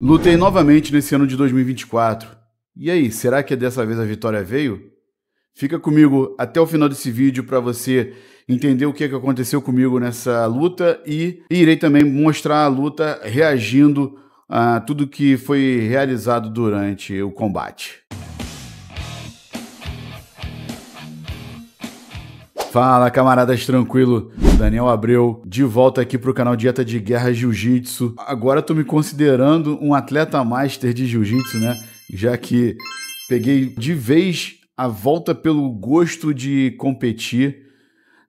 Lutei novamente nesse ano de 2024. E aí, será que dessa vez a vitória veio? Fica comigo até o final desse vídeo para você entender o que, é que aconteceu comigo nessa luta e irei também mostrar a luta reagindo a tudo que foi realizado durante o combate. Fala camaradas, tranquilo? Daniel Abreu, de volta aqui pro canal Dieta de Guerra Jiu-Jitsu. Agora tô me considerando um atleta master de Jiu-Jitsu, né? Já que peguei de vez a volta pelo gosto de competir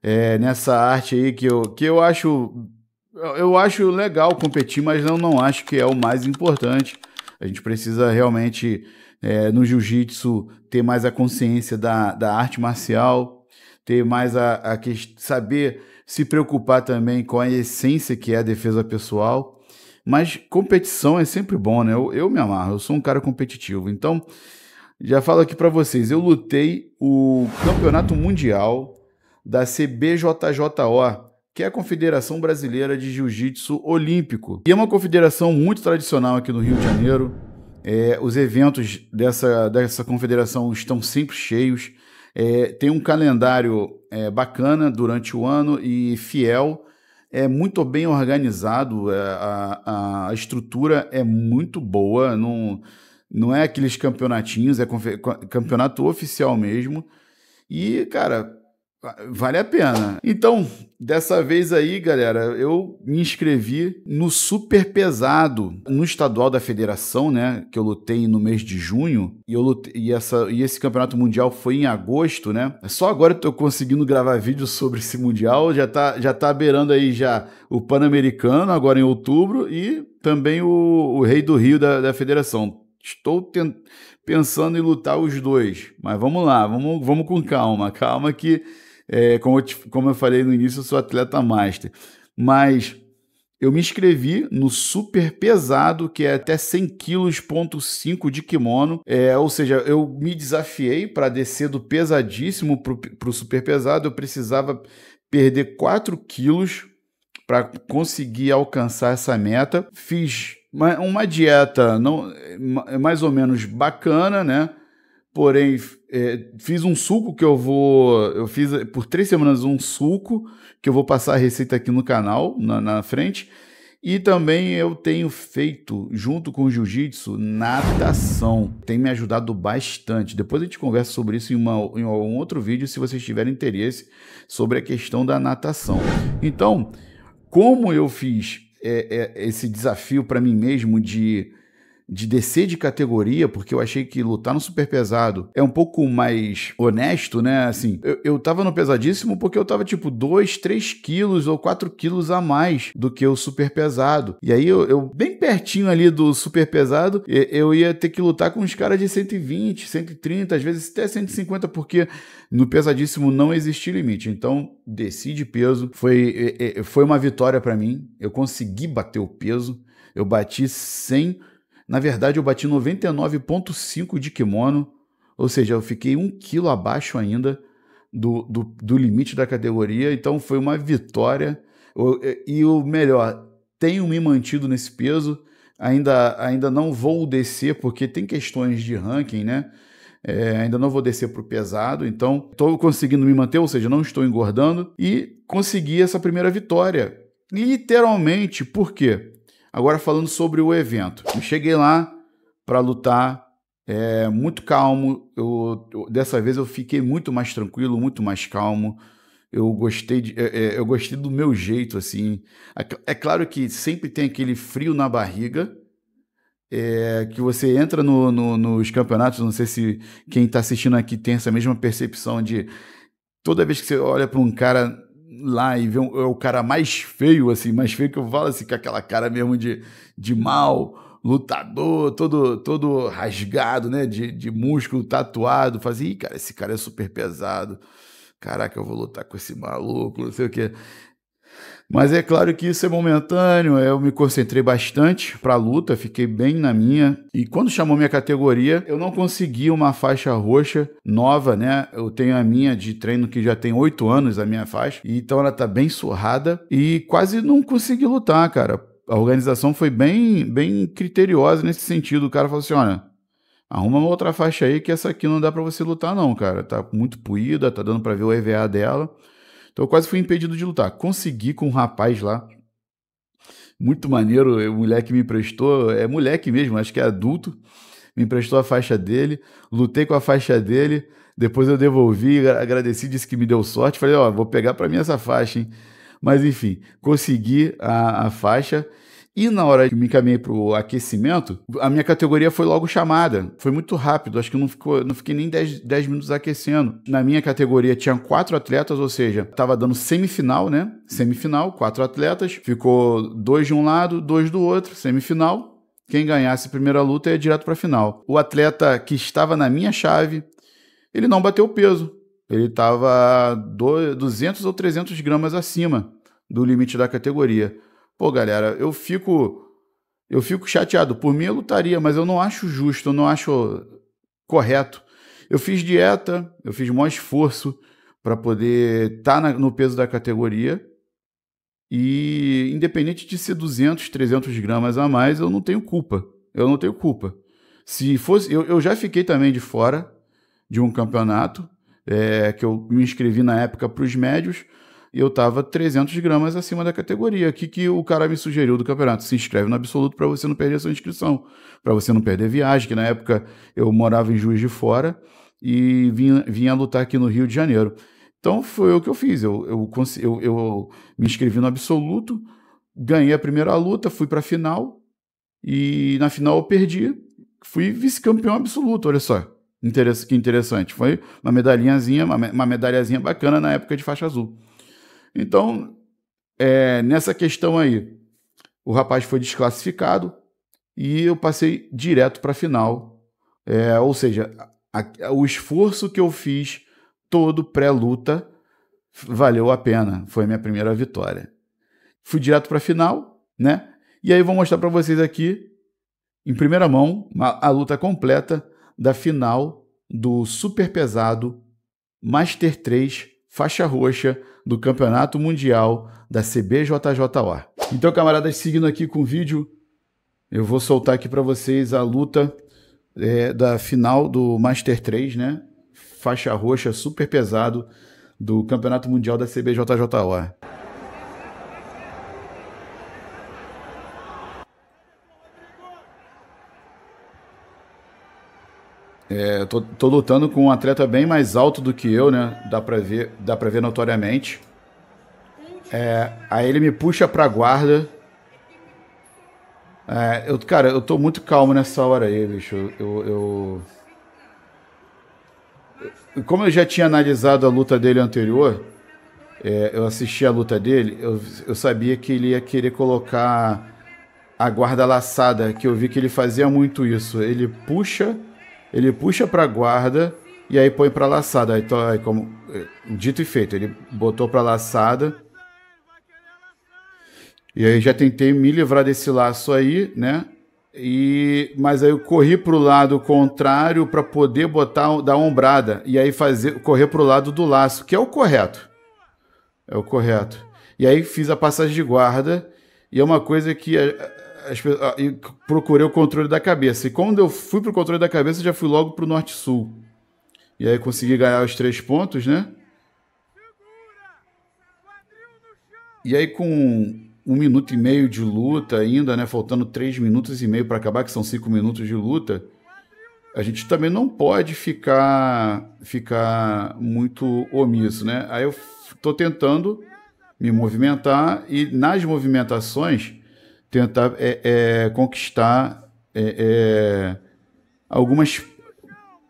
é, nessa arte aí que eu, que eu acho eu acho legal competir, mas eu não acho que é o mais importante. A gente precisa realmente é, no jiu-jitsu ter mais a consciência da, da arte marcial, ter mais a, a que, saber se preocupar também com a essência que é a defesa pessoal. Mas competição é sempre bom, né? Eu, eu me amarro, eu sou um cara competitivo. Então, já falo aqui para vocês, eu lutei o Campeonato Mundial da CBJJO, que é a Confederação Brasileira de Jiu-Jitsu Olímpico. E é uma confederação muito tradicional aqui no Rio de Janeiro. É, os eventos dessa, dessa confederação estão sempre cheios. É, tem um calendário é, bacana durante o ano e fiel, é muito bem organizado, é, a, a, estrutura é muito boa, não, não é aqueles campeonatinhos, é campeonato oficial mesmo. E, cara, Vale a pena. Então, dessa vez aí, galera, eu me inscrevi no super pesado, no estadual da federação, né? Que eu lutei no mês de junho. E, eu lutei, e, essa, e esse campeonato mundial foi em agosto, né? Só agora eu tô conseguindo gravar vídeo sobre esse mundial. Já tá, já tá beirando aí já o Pan-Americano, agora em outubro, e também o, o Rei do Rio da, da federação. Estou pensando em lutar os dois. Mas vamos lá, vamos, vamos com calma. Calma que é, como, eu te, como eu falei no início, eu sou atleta master. Mas eu me inscrevi no super pesado, que é até 100 quilos, ponto 5 de kimono. É, ou seja, eu me desafiei para descer do pesadíssimo para o super pesado. Eu precisava perder 4 quilos para conseguir alcançar essa meta. Fiz uma, uma dieta não, mais ou menos bacana, né? Porém, é, fiz um suco que eu vou. Eu fiz por três semanas um suco que eu vou passar a receita aqui no canal, na, na frente. E também eu tenho feito, junto com o jiu-jitsu, natação. Tem me ajudado bastante. Depois a gente conversa sobre isso em, uma, em um outro vídeo, se vocês tiverem interesse sobre a questão da natação. Então, como eu fiz é, é, esse desafio para mim mesmo de de descer de categoria, porque eu achei que lutar no super pesado é um pouco mais honesto, né? Assim, eu, eu tava no pesadíssimo porque eu tava tipo 2, 3 quilos ou 4 quilos a mais do que o super pesado. E aí eu, eu bem pertinho ali do super pesado, eu ia ter que lutar com uns caras de 120, 130, às vezes até 150, porque no pesadíssimo não existe limite. Então, desci de peso, foi, foi uma vitória para mim. Eu consegui bater o peso. Eu bati sem na verdade, eu bati 99,5 de kimono, ou seja, eu fiquei um quilo abaixo ainda do, do, do limite da categoria, então foi uma vitória. E o melhor, tenho me mantido nesse peso, ainda, ainda não vou descer, porque tem questões de ranking, né? É, ainda não vou descer para o pesado, então estou conseguindo me manter, ou seja, não estou engordando e consegui essa primeira vitória. Literalmente, por quê? Agora falando sobre o evento. Eu cheguei lá para lutar, é, muito calmo. Eu, eu, dessa vez eu fiquei muito mais tranquilo, muito mais calmo. Eu gostei, de, é, é eu gostei do meu jeito, assim. É, é claro que sempre tem aquele frio na barriga, é, que você entra no, no, nos campeonatos, não sei se quem está assistindo aqui tem essa mesma percepção de toda vez que você olha para um cara lá e ver um, é o cara mais feio, assim, mais feio que eu falo, assim, com aquela cara mesmo de, de mal, lutador, todo, todo rasgado, né, de, de músculo tatuado, fazia, ih, cara, esse cara é super pesado, caraca, eu vou lutar com esse maluco, não sei o que. Mas é claro que isso é momentâneo, eu me concentrei bastante para a luta, fiquei bem na minha. E quando chamou minha categoria, eu não consegui uma faixa roxa nova, né? Eu tenho a minha de treino que já tem oito anos, a minha faixa, então ela tá bem surrada e quase não consegui lutar, cara. a organização foi bem, bem criteriosa nesse sentido. O cara falou assim: olha, arruma uma outra faixa aí que essa aqui não dá para você lutar, não, cara. Tá muito puída, tá dando para ver o EVA dela. Então eu quase fui impedido de lutar. Consegui com um rapaz lá. Muito maneiro, o moleque me emprestou, é moleque mesmo, acho que é adulto, me emprestou a faixa dele, lutei com a faixa dele, depois eu devolvi, agradeci, disse que me deu sorte, falei, ó, vou pegar para mim essa faixa, hein? Mas enfim, consegui a, a faixa e na hora que me encaminhei para o aquecimento, a minha categoria foi logo chamada. Foi muito rápido, acho que não, ficou, não fiquei nem 10, 10 minutos aquecendo. Na minha categoria tinha quatro atletas, ou seja, estava dando semifinal, né? Semifinal, quatro atletas. Ficou dois de um lado, dois do outro, semifinal. Quem ganhasse a primeira luta ia direto para final. O atleta que estava na minha chave, ele não bateu peso. Ele estava 200 ou 300 gramas acima do limite da categoria. Pô, galera, eu fico eu fico chateado. Por mim eu lutaria, mas eu não acho justo, eu não acho correto. Eu fiz dieta, eu fiz maior esforço para poder estar tá no peso da categoria. E independente de ser 200, 300 gramas a mais, eu não tenho culpa. Eu não tenho culpa. Se fosse, eu, eu já fiquei também de fora de um campeonato é, que eu me inscrevi na época para os médios eu estava 300 gramas acima da categoria. O que, que o cara me sugeriu do campeonato? Se inscreve no absoluto para você não perder a sua inscrição, para você não perder viagem, que na época eu morava em Juiz de Fora e vinha, vinha lutar aqui no Rio de Janeiro. Então foi o que eu fiz. Eu, eu, eu, eu me inscrevi no absoluto, ganhei a primeira luta, fui para a final e na final eu perdi. Fui vice-campeão absoluto, olha só. que interessante. Foi uma medalhinhazinha, uma medalhazinha bacana na época de faixa azul. Então, é, nessa questão aí, o rapaz foi desclassificado e eu passei direto para a final. É, ou seja, a, o esforço que eu fiz todo pré-luta valeu a pena. Foi a minha primeira vitória. Fui direto para a final, né? E aí vou mostrar para vocês aqui, em primeira mão, a, a luta completa da final do super pesado Master 3 faixa roxa do Campeonato Mundial da CBJJO. Então, camaradas, seguindo aqui com o vídeo, eu vou soltar aqui para vocês a luta é, da final do Master 3, né? Faixa roxa super pesado do Campeonato Mundial da CBJJO. É, tô, tô, lutando com um atleta bem mais alto do que eu, né? Dá pra ver, dá pra ver notoriamente. É, aí ele me puxa pra guarda. É, eu, cara, eu tô muito calmo nessa hora aí, bicho. Eu, eu, eu Como eu já tinha analisado a luta dele anterior, é, eu assisti a luta dele, eu, eu sabia que ele ia querer colocar a guarda laçada, que eu vi que ele fazia muito isso. Ele puxa ele puxa para guarda e aí põe para laçada. Aí, aí, como eh, dito e feito, ele botou para laçada. E aí já tentei me livrar desse laço aí, né? E mas aí eu corri para o lado contrário para poder botar da ombrada e aí fazer correr para o lado do laço, que é o correto. É o correto. E aí fiz a passagem de guarda e é uma coisa que eh, ah, e procurei o controle da cabeça. E quando eu fui pro controle da cabeça, já fui logo pro norte-sul. E aí consegui ganhar os três pontos, né? E aí com um minuto e meio de luta ainda, né? Faltando três minutos e meio para acabar, que são cinco minutos de luta, a gente também não pode ficar ficar muito omisso, né? Aí eu tô tentando me movimentar e nas movimentações tentar é, é, conquistar é, é, algumas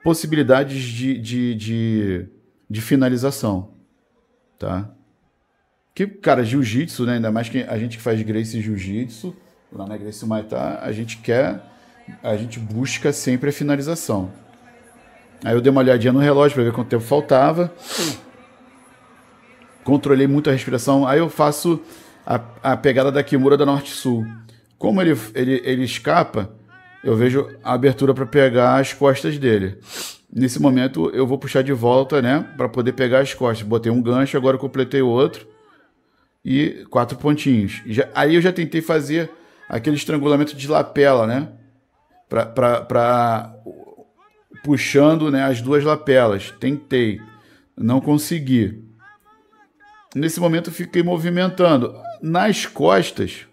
possibilidades de, de, de, de, finalização, tá? Que, cara, jiu-jitsu, né? Ainda mais que a gente que faz Grace Jiu-Jitsu, lá na Grace Maitá, a gente quer, a gente busca sempre a finalização. Aí eu dei uma olhadinha no relógio para ver quanto tempo faltava. Controlei muito a respiração. Aí eu faço a, a pegada da Kimura da Norte-Sul. Como ele, ele, ele escapa, eu vejo a abertura para pegar as costas dele. Nesse momento eu vou puxar de volta, né, para poder pegar as costas. Botei um gancho, agora completei outro e quatro pontinhos. Já, aí eu já tentei fazer aquele estrangulamento de lapela, né? Para puxando né, as duas lapelas. Tentei, não consegui. Nesse momento fiquei movimentando. Nas costas.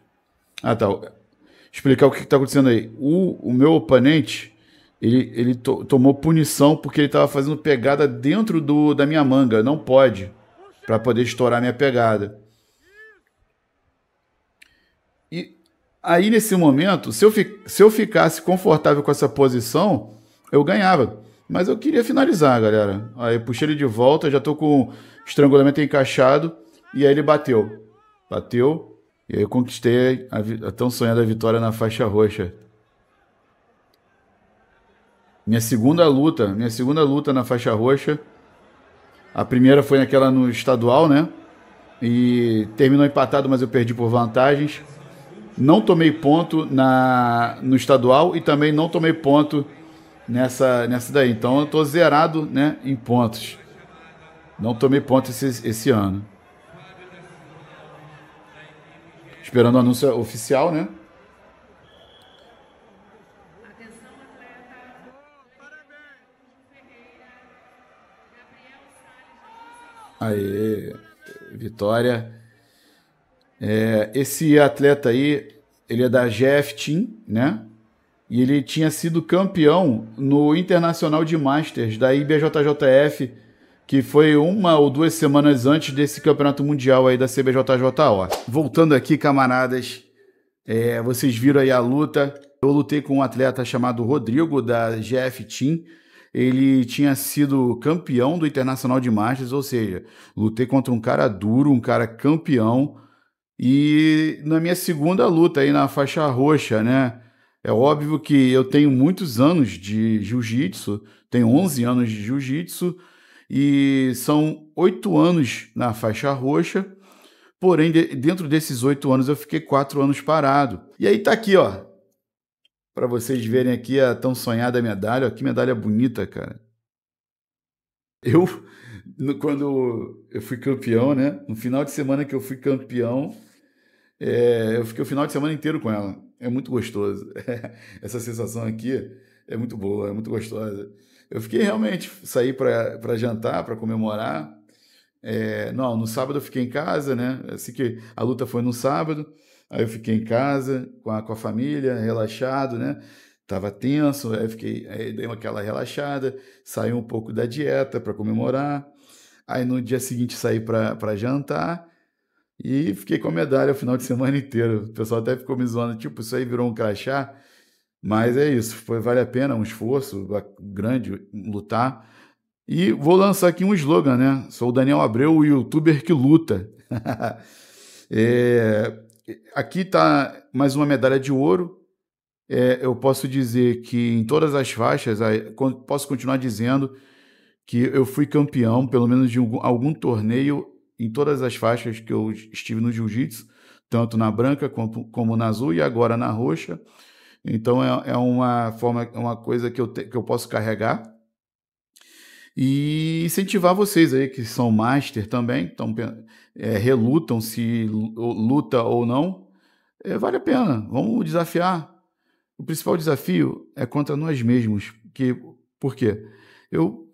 Ah, tá. Explicar o que está acontecendo aí. O, o meu oponente ele, ele to, tomou punição porque ele estava fazendo pegada dentro do, da minha manga. Não pode. Para poder estourar minha pegada. E aí, nesse momento, se eu, se eu ficasse confortável com essa posição, eu ganhava. Mas eu queria finalizar, galera. Aí puxei ele de volta, já tô com estrangulamento encaixado. E aí ele bateu. Bateu. E aí eu conquistei a, a tão sonhada vitória na faixa roxa. Minha segunda luta, minha segunda luta na faixa roxa. A primeira foi naquela no estadual, né? E terminou empatado, mas eu perdi por vantagens. Não tomei ponto na no estadual e também não tomei ponto nessa nessa daí. Então eu tô zerado, né, em pontos. Não tomei ponto esse, esse ano. Esperando o anúncio oficial, né? Aí, vitória. É, esse atleta aí, ele é da GF Team, né? E ele tinha sido campeão no Internacional de Masters da IBJJF, que foi uma ou duas semanas antes desse campeonato mundial aí da CBJJO. Voltando aqui, camaradas, é, vocês viram aí a luta. Eu lutei com um atleta chamado Rodrigo, da GF Team ele tinha sido campeão do Internacional de Masters, ou seja, lutei contra um cara duro, um cara campeão. E na minha segunda luta aí na faixa roxa, né? É óbvio que eu tenho muitos anos de jiu-jitsu, tenho 11 anos de jiu-jitsu e são oito anos na faixa roxa. Porém, de, dentro desses oito anos eu fiquei quatro anos parado. E aí tá aqui, ó, para vocês verem aqui a tão sonhada medalha. Que medalha bonita, cara. Eu, quando eu fui campeão, né? No final de semana que eu fui campeão, é, eu fiquei o final de semana inteiro com ela. É muito gostoso. Essa sensação aqui é muito boa, é muito gostosa. Eu fiquei realmente, saí para jantar, para comemorar. É, não, no sábado eu fiquei em casa, né? Assim que a luta foi no sábado. Aí eu fiquei em casa com a, com a família, relaxado, né? Tava tenso, aí fiquei, aí dei aquela relaxada, saí um pouco da dieta para comemorar. Aí no dia seguinte saí para jantar e fiquei com a medalha o final de semana inteiro. O pessoal até ficou me zoando, tipo, isso aí virou um crachá. Mas é isso, foi, vale a pena, um esforço grande lutar. E vou lançar aqui um slogan, né? Sou o Daniel Abreu, o youtuber que luta. é, aqui está mais uma medalha de ouro. É, eu posso dizer que em todas as faixas, posso continuar dizendo que eu fui campeão, pelo menos de algum, algum torneio, em todas as faixas que eu estive no jiu-jitsu, tanto na branca como, como, na azul e agora na roxa. Então é, é uma forma, é uma coisa que eu, te, que eu posso carregar. E incentivar vocês aí que são master também, então é, relutam se luta ou não, é, vale a pena. Vamos desafiar. O principal desafio é contra nós mesmos. Que, por quê? Eu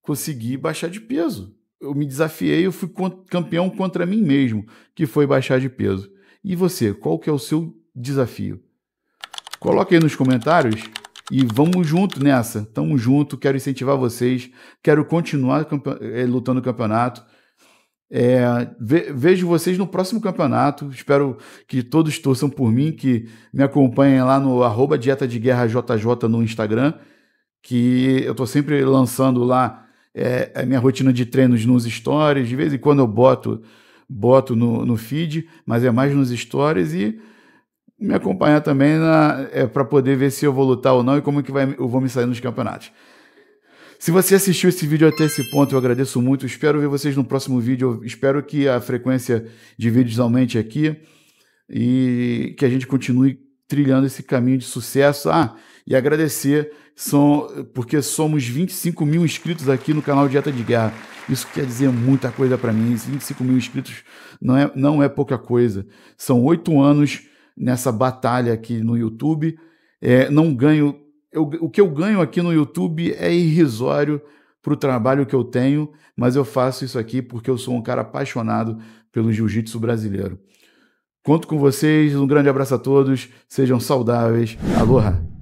consegui baixar de peso. Eu me desafiei, eu fui campeão contra mim mesmo, que foi baixar de peso. E você, qual que é o seu desafio? Coloque aí nos comentários e vamos junto nessa. Tamo junto, quero incentivar vocês, quero continuar eh, lutando no campeonato. É, vejo vocês no próximo campeonato. Espero que todos torçam por mim, que me acompanhem lá no arroba Dieta de Guerra JJ no Instagram, que eu estou sempre lançando lá é, a minha rotina de treinos nos stories. De vez em quando eu boto, boto no, no feed, mas é mais nos stories e me acompanhar também é, para poder ver se eu vou lutar ou não e como que vai, eu vou me sair nos campeonatos. Se você assistiu esse vídeo até esse ponto, eu agradeço muito. Espero ver vocês no próximo vídeo. Eu espero que a frequência de vídeos aumente aqui e que a gente continue trilhando esse caminho de sucesso. Ah, e agradecer, são, porque somos 25 mil inscritos aqui no canal Dieta de Guerra. Isso quer dizer muita coisa para mim. 25 mil inscritos não é, não é pouca coisa. São oito anos nessa batalha aqui no YouTube. É, não ganho. Eu, o que eu ganho aqui no YouTube é irrisório para o trabalho que eu tenho, mas eu faço isso aqui porque eu sou um cara apaixonado pelo jiu-jitsu brasileiro. Conto com vocês, um grande abraço a todos, sejam saudáveis. Aloha!